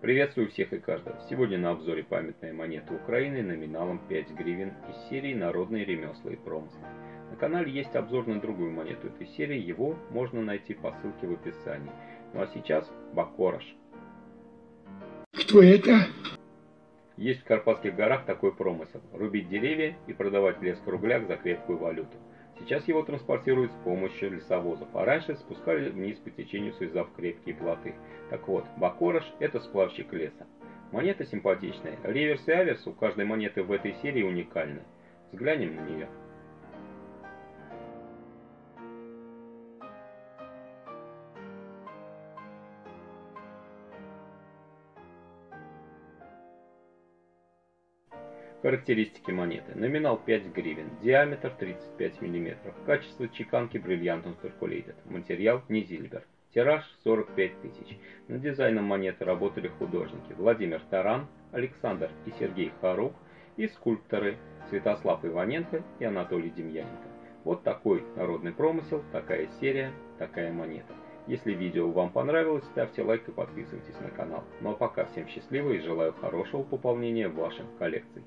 Приветствую всех и каждого. Сегодня на обзоре памятная монета Украины номиналом 5 гривен из серии «Народные ремесла и промыслы». На канале есть обзор на другую монету этой серии, его можно найти по ссылке в описании. Ну а сейчас Бакорож. Кто это? Есть в Карпатских горах такой промысел – рубить деревья и продавать лес в рублях за крепкую валюту. Сейчас его транспортируют с помощью лесовозов, а раньше спускали вниз по течению, связав крепкие плоты. Так вот, бакорож – это сплавщик леса. Монета симпатичная. Реверс и аверс у каждой монеты в этой серии уникальны. Взглянем на нее. Характеристики монеты. Номинал 5 гривен, диаметр 35 мм, качество чеканки бриллиантом циркулейтед, материал не зильбер, тираж 45 тысяч. Над дизайном монеты работали художники Владимир Таран, Александр и Сергей Харук и скульпторы Святослав Иваненко и Анатолий Демьяненко. Вот такой народный промысел, такая серия, такая монета. Если видео вам понравилось, ставьте лайк и подписывайтесь на канал. Ну а пока всем счастливо и желаю хорошего пополнения ваших коллекций.